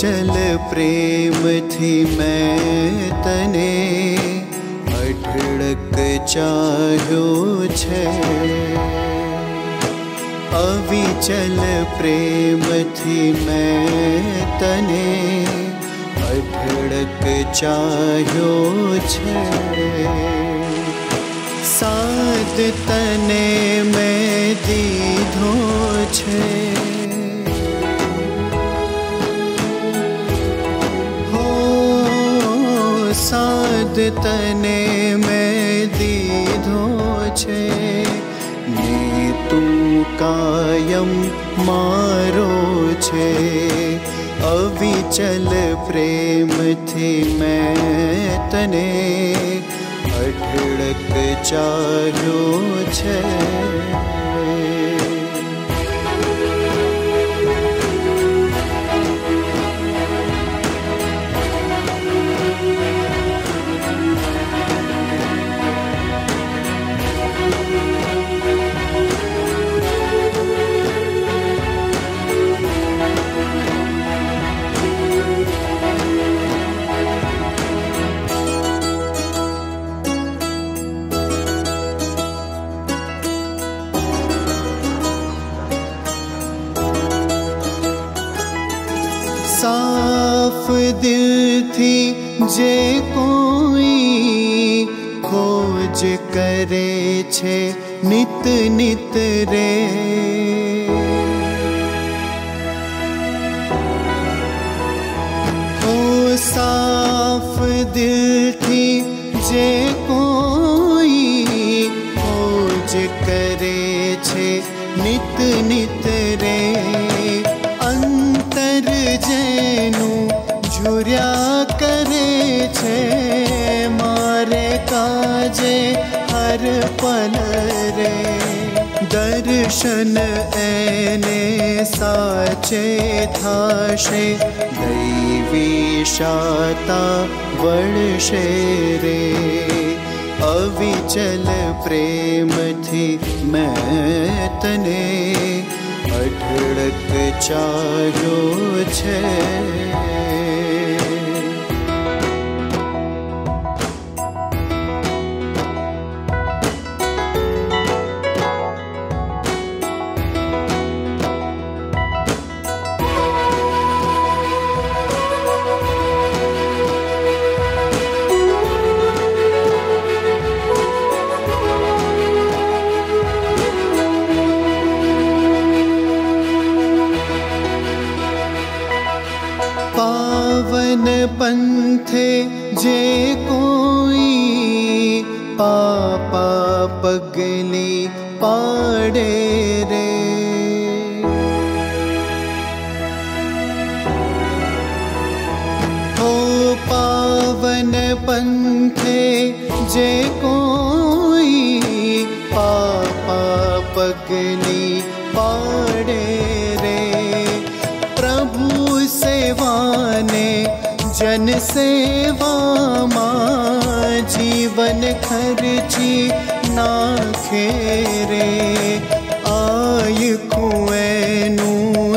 અવિચલ પ્રેમથી મેં તને અઢળક ચાહ્યો છે અવિચલ પ્રેમથી મેં તને અઢળક ચાહ્યો છે સાદ તને મેં દીધો છે સાદ તને મેં દીધો છે ને તું કાયમ મારો છે અવિચલ પ્રેમથી મેં તને અઢળક ચાહ્યો છે साफ़ दिल थी, जे कोई खोज करे छे, नित नित रे। हो साफ़ दिल थी, जे कोई खोज करे छे, नित नित रे। अंतर जैनु मा काजे हर पल रे। दर्शन एने सा दैविषाता वर्षे रे। अविचल प्रेमी मे અઢળક ચાહ્યો છે पावन पन्थे जे कोई पापा पाडे रे। ओ पावन पन्थे जे कोई पापा पगनी सेवा जीवन खर्ची ना आय कुवेनु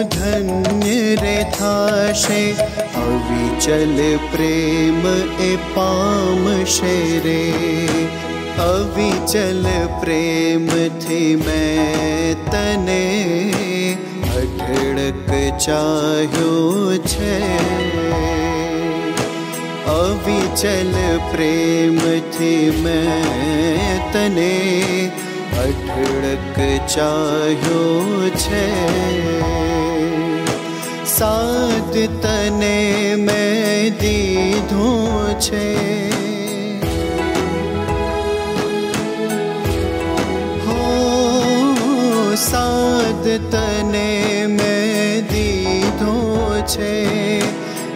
धन्य रे थाशे। अविचल प्रेम ए पाम शेरे। अविचल प्रेम थिमे तने। अठड़क अटो छे। अविचल प्रेम थी मैं तने, अठड़क चाहो छे। साध तने मैं दीधो छे। हो साध तने मैं दीधो छे।